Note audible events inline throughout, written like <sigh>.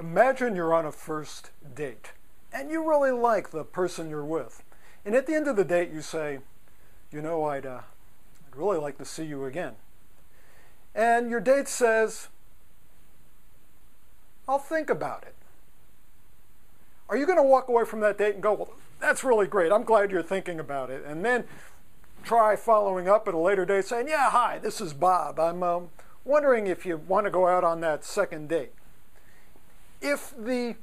Imagine you're on a first date and you really like the person you're with. And at the end of the date, you say, You know, I'd, uh, I'd really like to see you again. And your date says, I'll think about it. Are you going to walk away from that date and go, Well, that's really great. I'm glad you're thinking about it. And then try following up at a later date saying, Yeah, hi, this is Bob. I'm um, wondering if you want to go out on that second date if the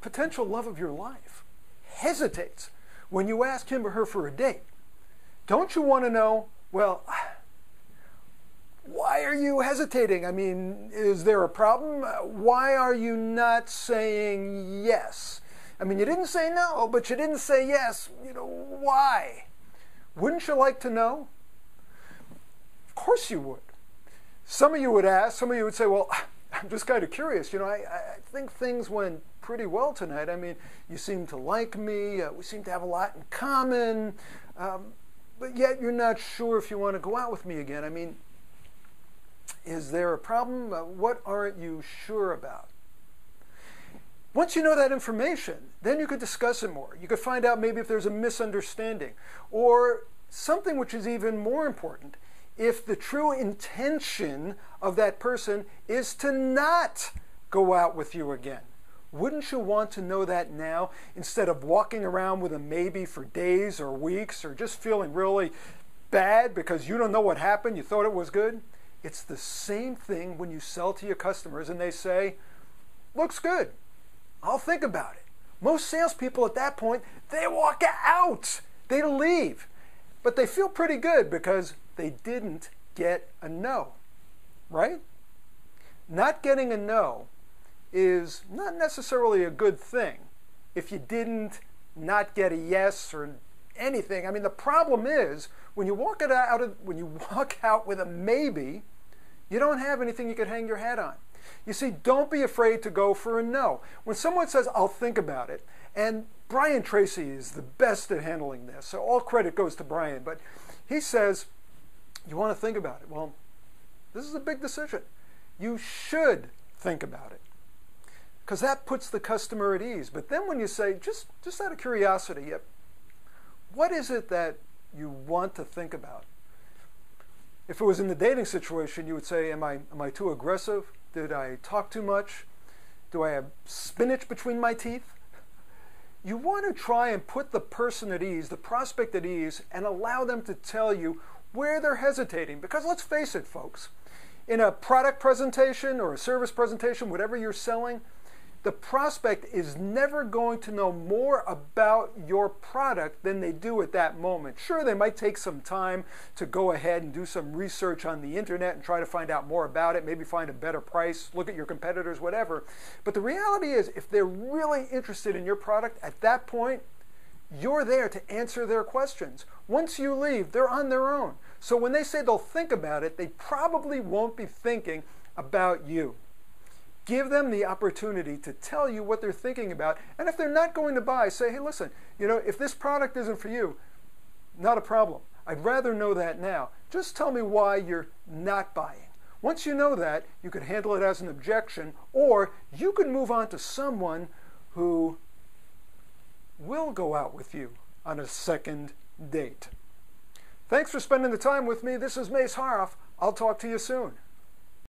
potential love of your life hesitates when you ask him or her for a date, don't you want to know, well, why are you hesitating? I mean, is there a problem? Why are you not saying yes? I mean, you didn't say no, but you didn't say yes. You know, why? Wouldn't you like to know? Of course you would. Some of you would ask, some of you would say, well, I'm just kind of curious. You know, I, I think things went pretty well tonight. I mean, you seem to like me. Uh, we seem to have a lot in common. Um, but yet you're not sure if you want to go out with me again. I mean, is there a problem? Uh, what aren't you sure about? Once you know that information, then you could discuss it more. You could find out maybe if there's a misunderstanding or something which is even more important if the true intention of that person is to not go out with you again. Wouldn't you want to know that now instead of walking around with a maybe for days or weeks or just feeling really bad because you don't know what happened, you thought it was good? It's the same thing when you sell to your customers and they say, looks good, I'll think about it. Most salespeople at that point, they walk out, they leave. But they feel pretty good because they didn't get a no, right? Not getting a no is not necessarily a good thing if you didn't not get a yes or anything. I mean, the problem is when you walk it out of, when you <laughs> walk out with a maybe, you don't have anything you could hang your hat on. You see, don't be afraid to go for a no. When someone says, I'll think about it, and Brian Tracy is the best at handling this, so all credit goes to Brian, but he says, you want to think about it. Well, this is a big decision. You should think about it because that puts the customer at ease. But then when you say, just, just out of curiosity, what is it that you want to think about? If it was in the dating situation, you would say, am I, am I too aggressive? Did I talk too much? Do I have spinach between my teeth? You want to try and put the person at ease, the prospect at ease, and allow them to tell you where they're hesitating. Because let's face it, folks, in a product presentation or a service presentation, whatever you're selling, the prospect is never going to know more about your product than they do at that moment. Sure, they might take some time to go ahead and do some research on the internet and try to find out more about it, maybe find a better price, look at your competitors, whatever. But the reality is, if they're really interested in your product at that point, you're there to answer their questions. Once you leave, they're on their own. So when they say they'll think about it, they probably won't be thinking about you. Give them the opportunity to tell you what they're thinking about. And if they're not going to buy, say, hey, listen, you know, if this product isn't for you, not a problem. I'd rather know that now. Just tell me why you're not buying. Once you know that, you could handle it as an objection, or you could move on to someone who will go out with you on a second date. Thanks for spending the time with me. This is Mace Horoff. I'll talk to you soon.